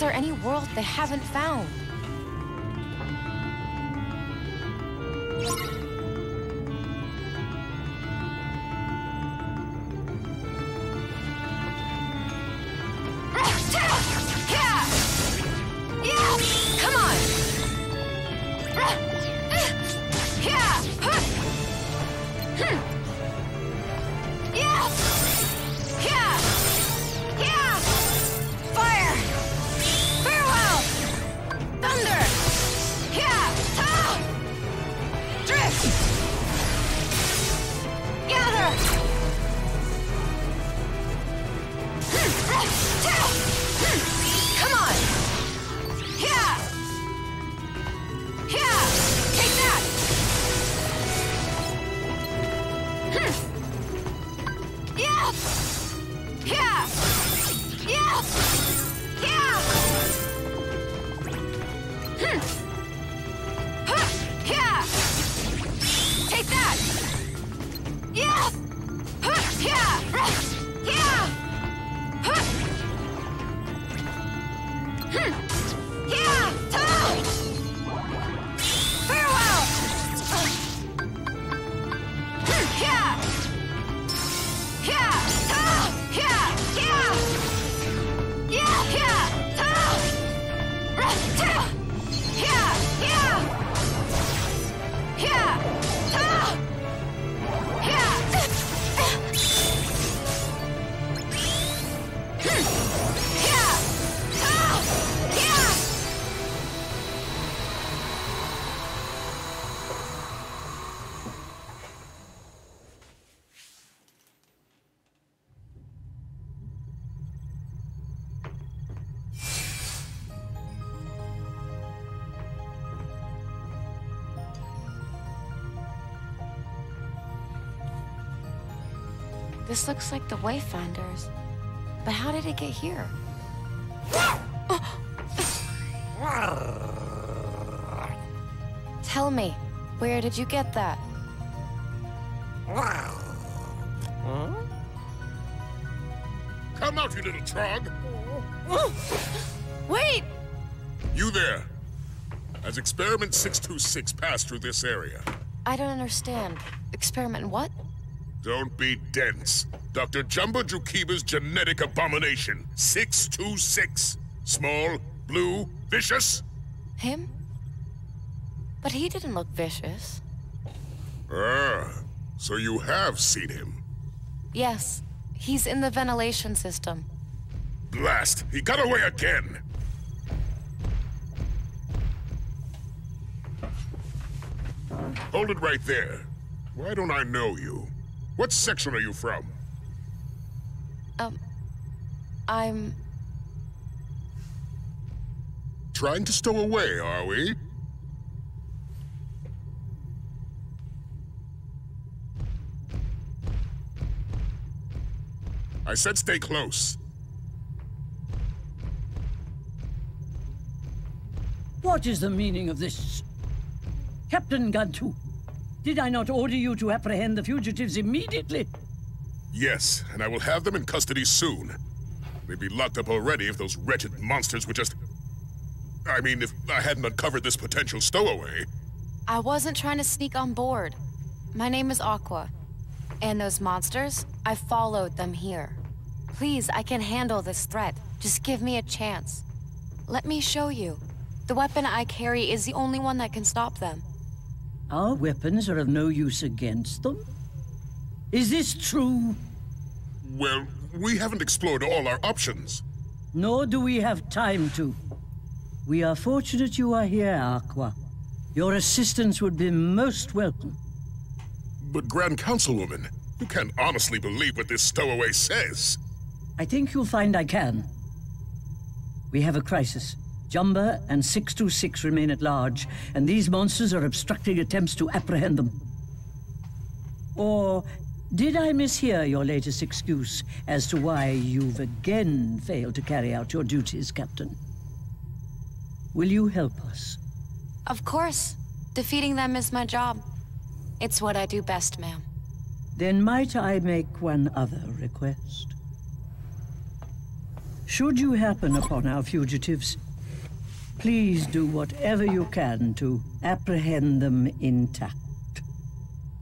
Is there any world they haven't found? This looks like the Wayfinders. But how did it get here? Tell me, where did you get that? Come out, you little trog! Wait! You there! As Experiment 626 passed through this area, I don't understand. Experiment what? Don't be dense. Dr. Jumba Jookiba's genetic abomination, 626. Small, blue, vicious? Him? But he didn't look vicious. Ah, so you have seen him. Yes, he's in the ventilation system. Blast! He got away again! Hold it right there. Why don't I know you? What section are you from? Um, I'm. Trying to stow away, are we? I said stay close. What is the meaning of this? Captain Gantu, did I not order you to apprehend the fugitives immediately? Yes, and I will have them in custody soon. They'd be locked up already if those wretched monsters were just... I mean, if I hadn't uncovered this potential stowaway. I wasn't trying to sneak on board. My name is Aqua. And those monsters, I followed them here. Please, I can handle this threat. Just give me a chance. Let me show you. The weapon I carry is the only one that can stop them. Our weapons are of no use against them? Is this true? Well, we haven't explored all our options. Nor do we have time to. We are fortunate you are here, Aqua. Your assistance would be most welcome. But Grand Councilwoman, you can't honestly believe what this stowaway says. I think you'll find I can. We have a crisis. Jumba and 626 remain at large, and these monsters are obstructing attempts to apprehend them. Or did I mishear your latest excuse as to why you've again failed to carry out your duties, Captain? Will you help us? Of course. Defeating them is my job. It's what I do best, ma'am. Then might I make one other request? Should you happen upon our fugitives, please do whatever you can to apprehend them intact.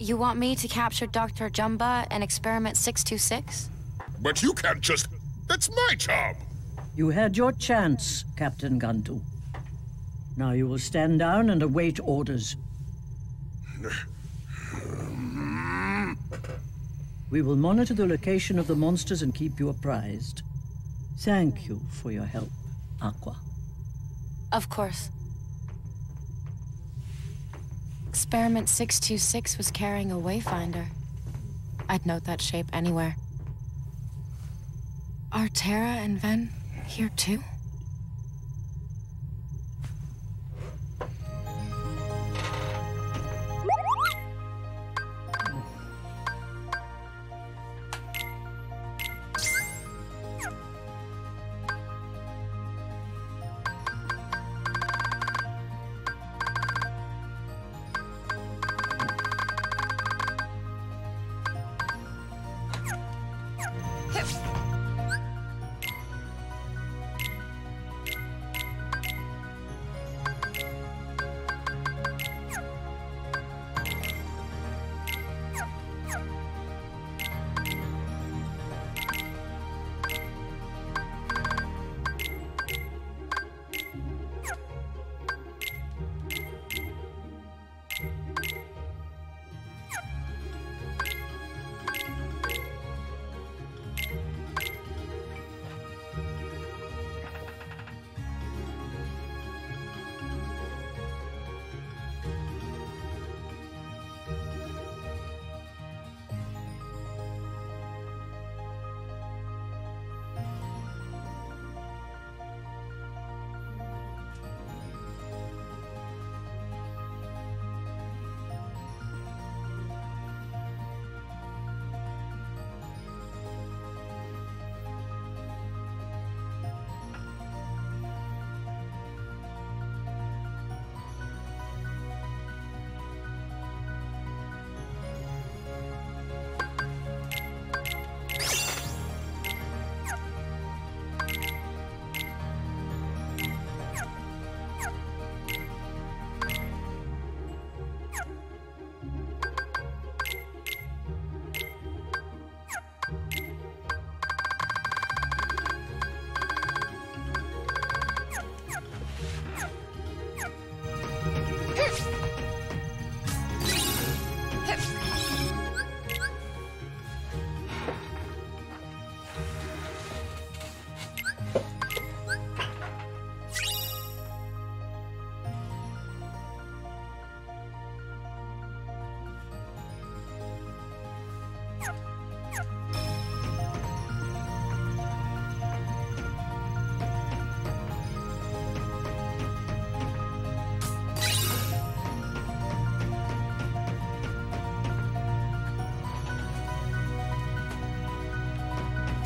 You want me to capture Dr. Jumba and Experiment 626? But you can't just... That's my job! You had your chance, Captain Gantu. Now you will stand down and await orders. We will monitor the location of the monsters and keep you apprised. Thank you for your help, Aqua. Of course. Experiment 626 was carrying a wayfinder. I'd note that shape anywhere. Are Terra and Ven here too?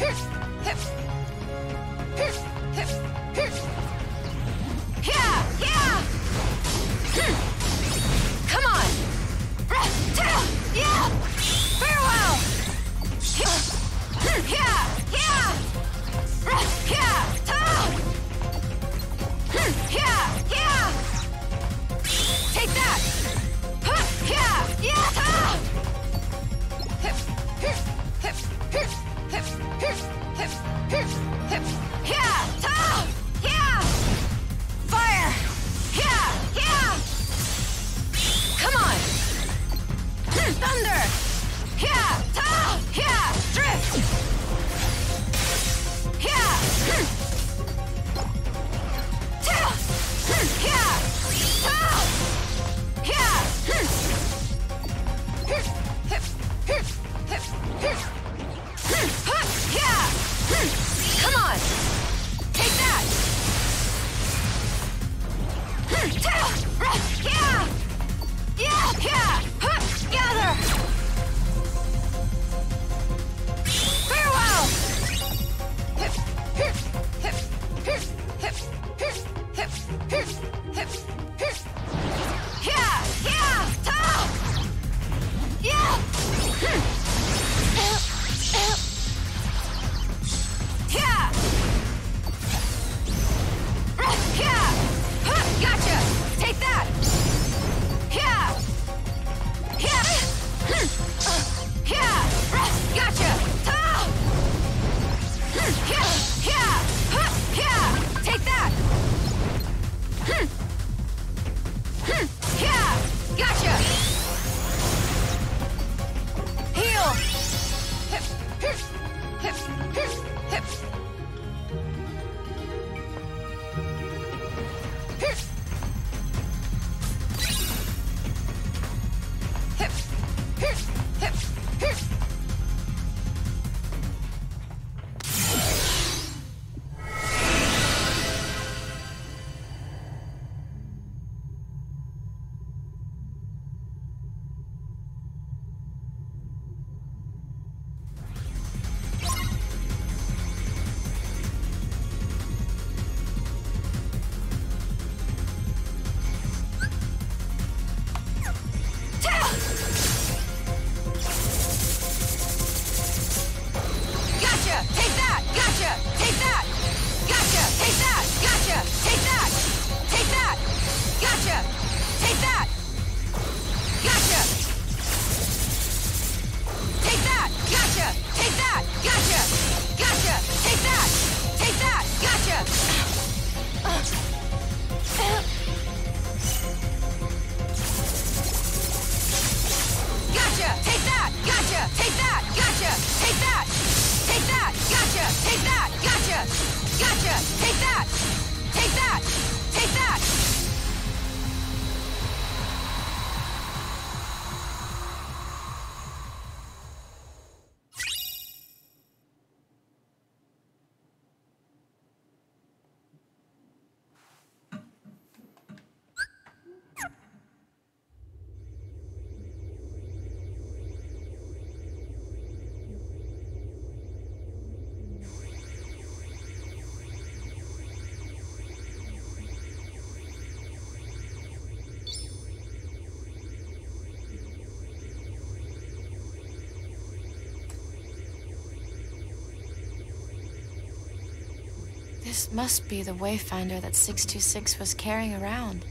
hip, hip. This must be the Wayfinder that 626 was carrying around.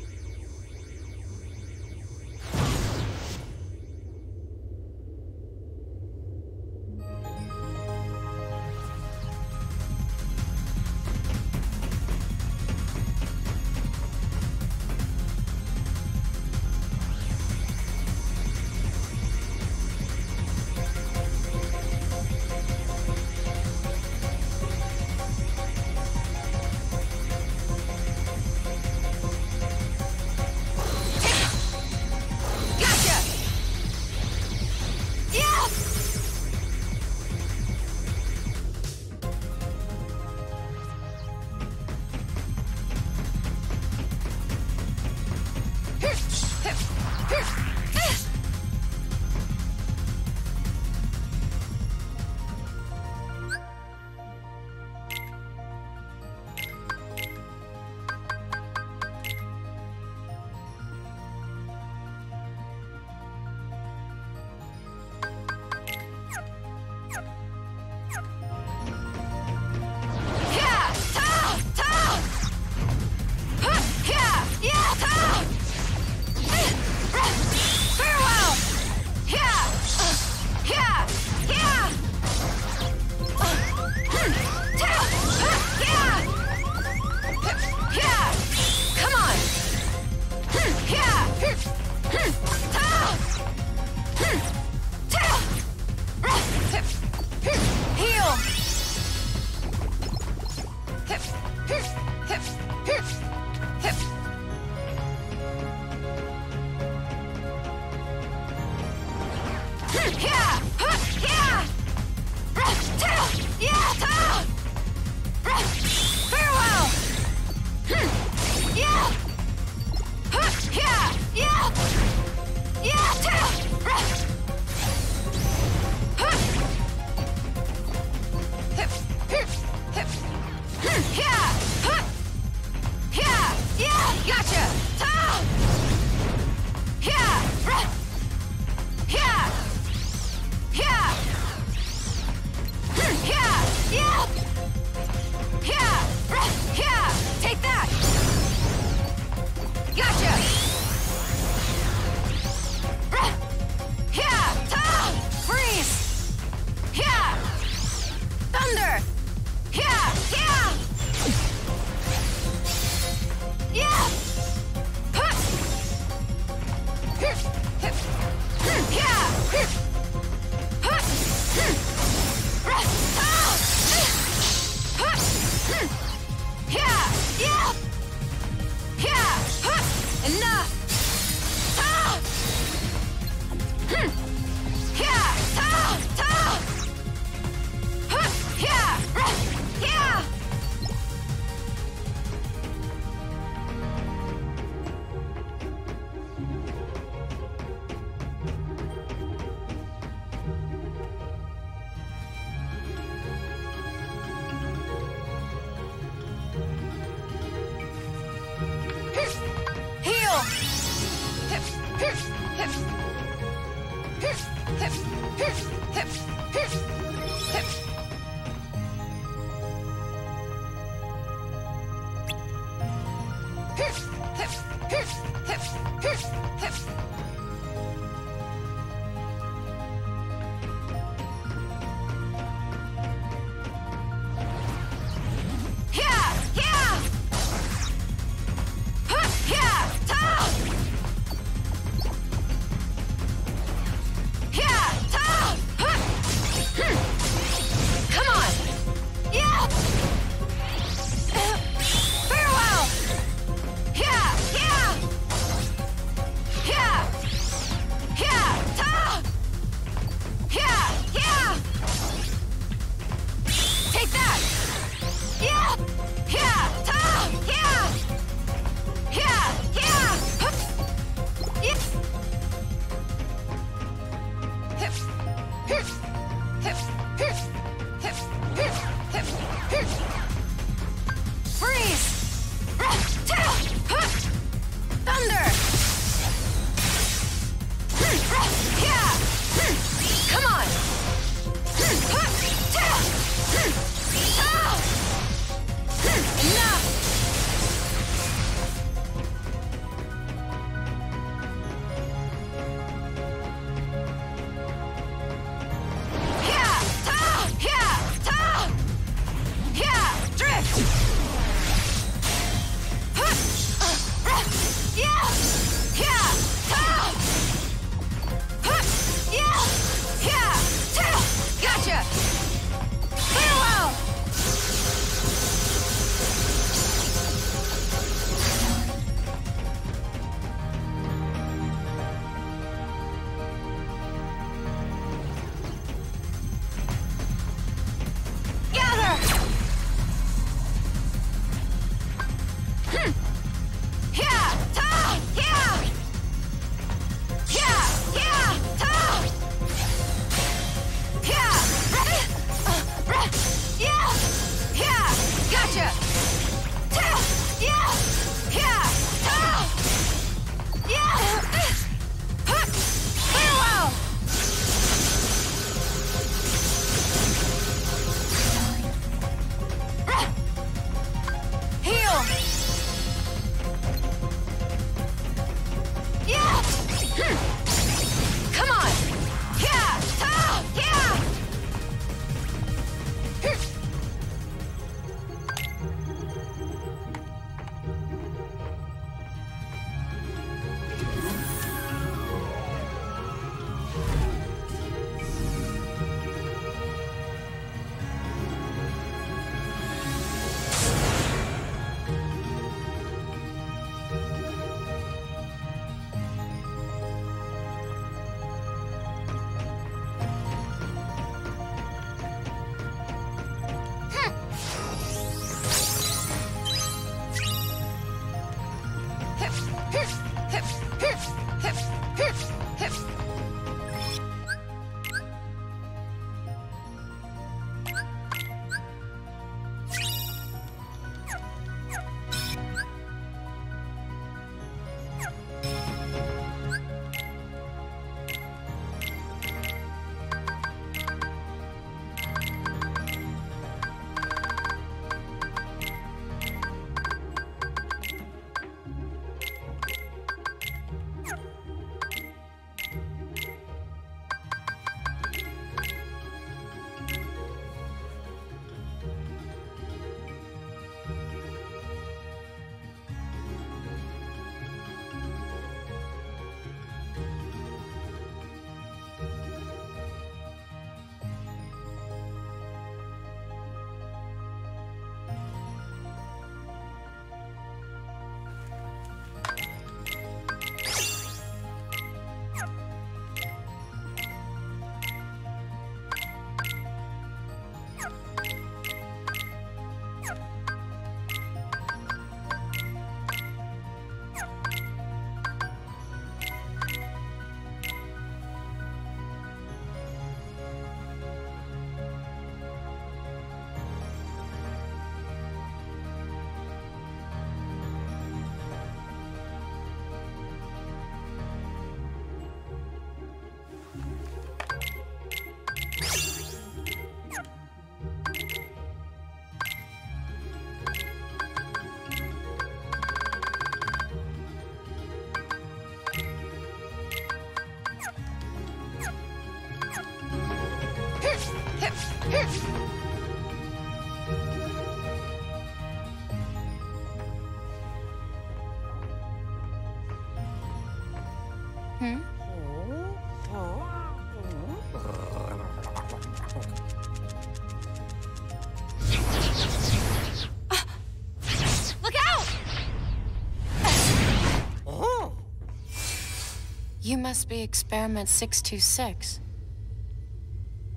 Must be Experiment 626.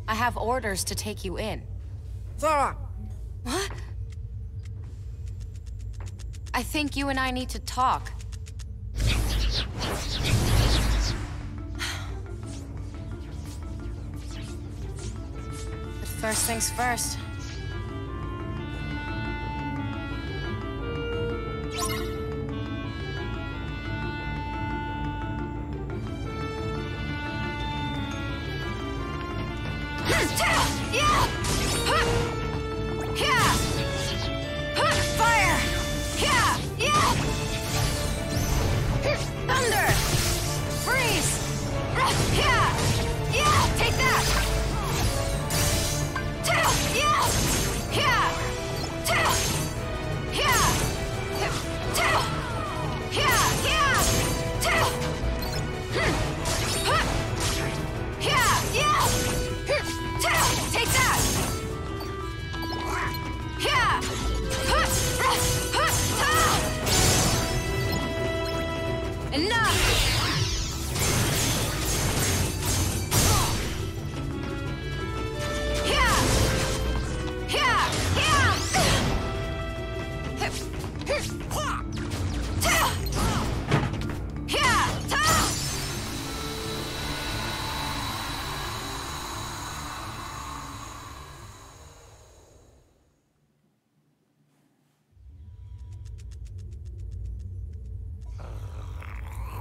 I have orders to take you in. Sarah! What? I think you and I need to talk. But first things first.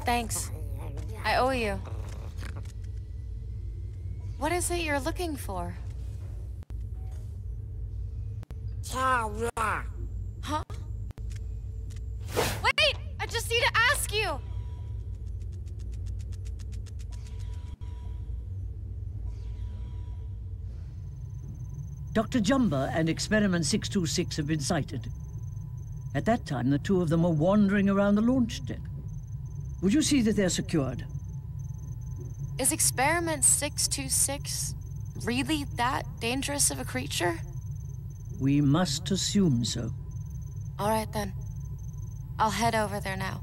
Thanks. I owe you. What is it you're looking for? Huh? Wait! I just need to ask you! Dr. Jumba and Experiment 626 have been sighted. At that time, the two of them were wandering around the launch deck. Would you see that they're secured? Is Experiment 626 really that dangerous of a creature? We must assume so. All right then. I'll head over there now.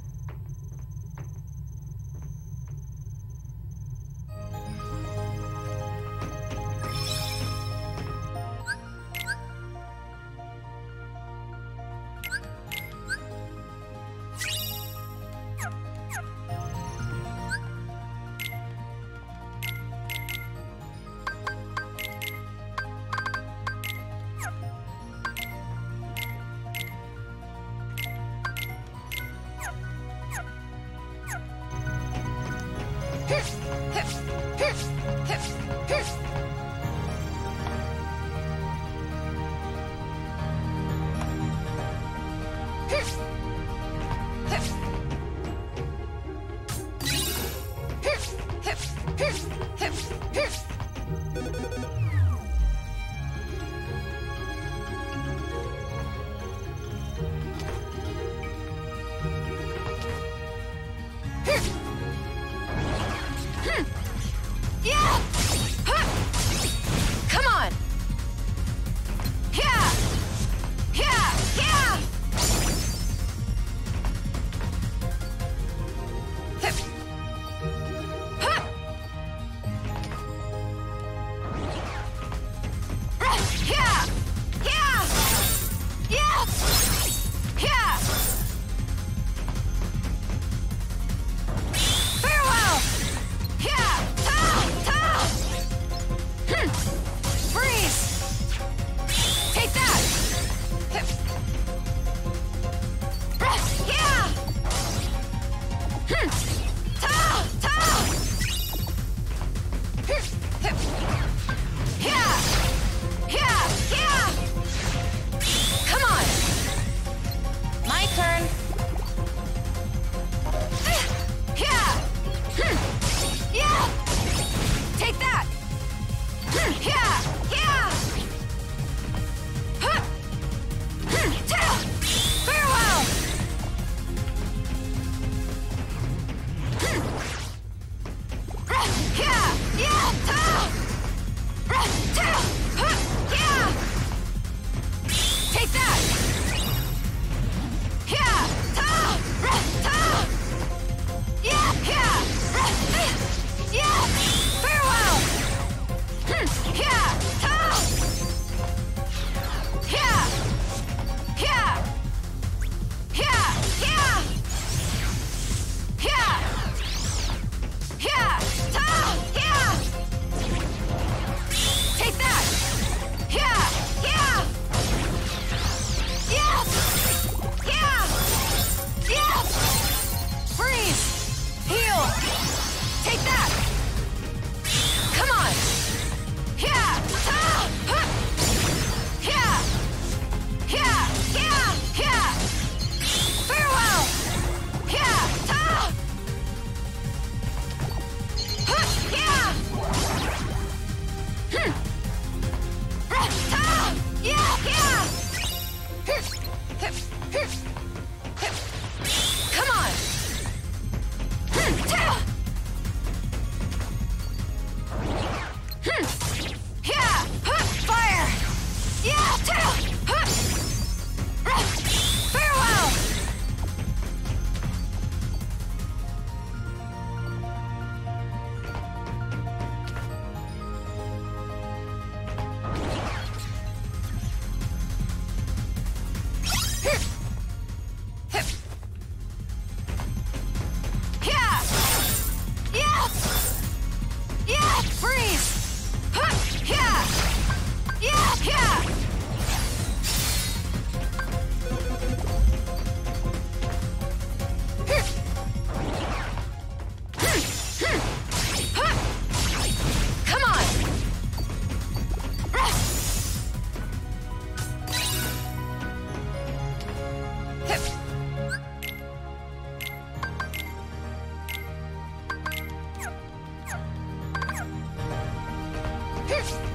Here.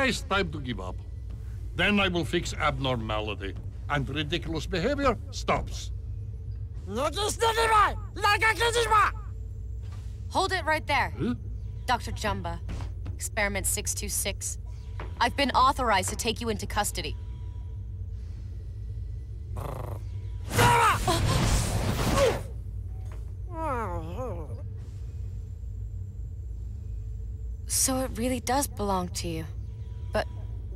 Ah, It's time to give up. Then I will fix abnormality, and ridiculous behavior stops. Hold it right there. Huh? Dr. Jumba. Experiment 626. I've been authorized to take you into custody. So it really does belong to you.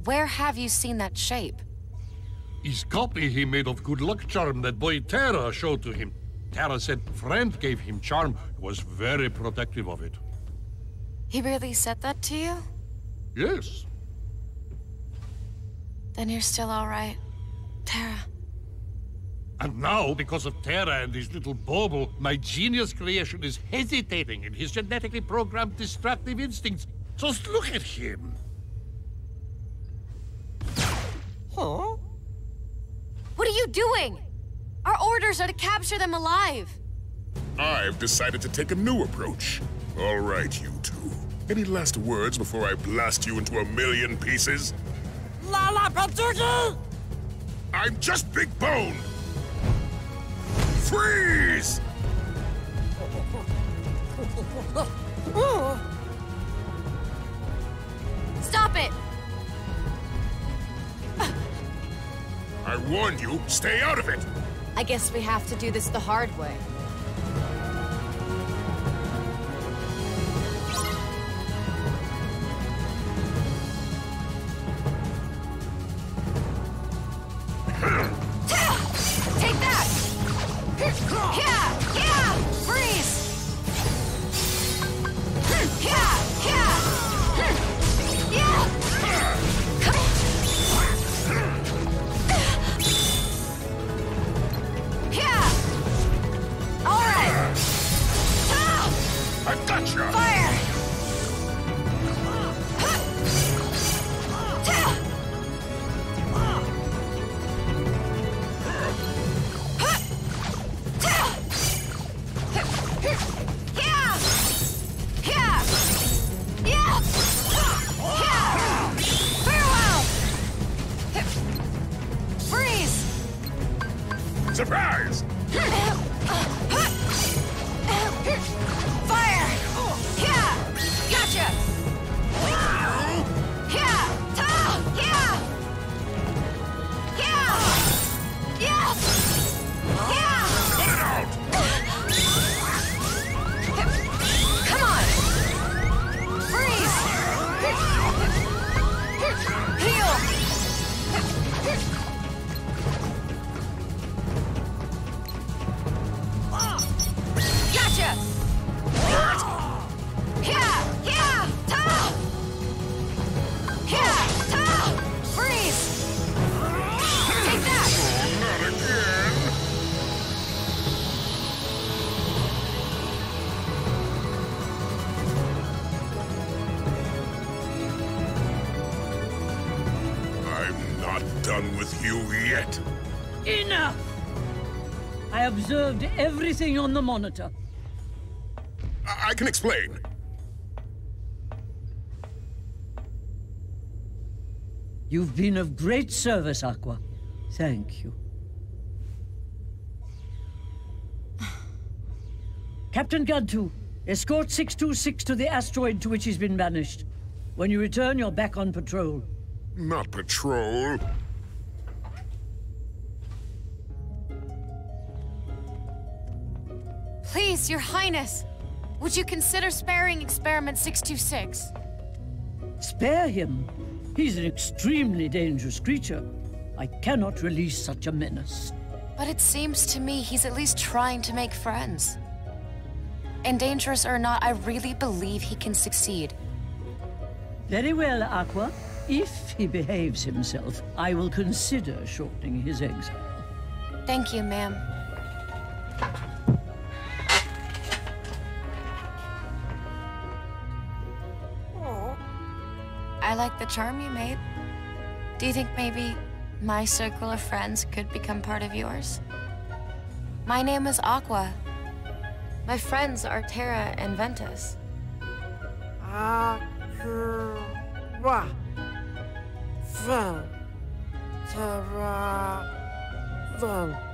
Where have you seen that shape? His copy he made of good luck charm that boy Terra showed to him. Terra said friend gave him charm, was very protective of it. He really said that to you? Yes. Then you're still alright. Terra. And now, because of Terra and his little bauble, my genius creation is hesitating in his genetically programmed destructive instincts. Just look at him. What are you doing? Our orders are to capture them alive. I've decided to take a new approach. All right, you two. Any last words before I blast you into a million pieces? La la Patuki! I'm just Big Bone! Freeze! I warned you, stay out of it! I guess we have to do this the hard way. Observed everything on the monitor. I, I can explain. You've been of great service, Aqua. Thank you. Captain Gantu, escort 626 to the asteroid to which he's been banished. When you return, you're back on patrol. Not patrol. Please, Your Highness, would you consider sparing Experiment 626? Spare him. He's an extremely dangerous creature. I cannot release such a menace. But it seems to me he's at least trying to make friends. And dangerous or not, I really believe he can succeed. Very well, Aqua. If he behaves himself, I will consider shortening his exile. Thank you, ma'am. I like the charm you made. Do you think maybe my circle of friends could become part of yours? My name is Aqua. My friends are Terra and Ventus. Aqua. Ven. Terra. Ven.